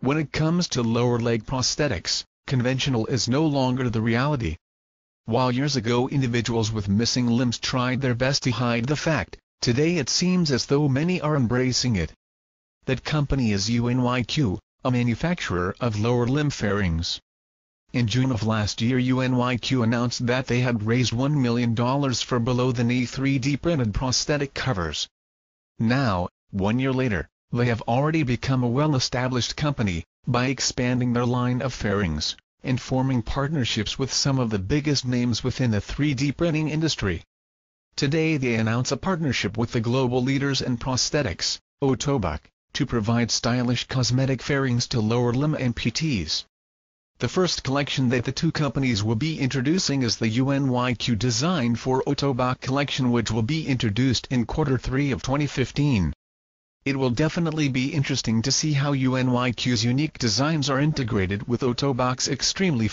When it comes to lower leg prosthetics, conventional is no longer the reality. While years ago individuals with missing limbs tried their best to hide the fact, today it seems as though many are embracing it. That company is UNYQ, a manufacturer of lower limb fairings. In June of last year UNYQ announced that they had raised $1 million for below-the-knee 3D printed prosthetic covers. Now, one year later, they have already become a well-established company, by expanding their line of fairings, and forming partnerships with some of the biggest names within the 3D printing industry. Today they announce a partnership with the global leaders in prosthetics, Ottobock, to provide stylish cosmetic fairings to lower limb amputees. The first collection that the two companies will be introducing is the UNYQ Design for Ottobock collection which will be introduced in quarter 3 of 2015. It will definitely be interesting to see how UNYQ's unique designs are integrated with Ottobock's extremely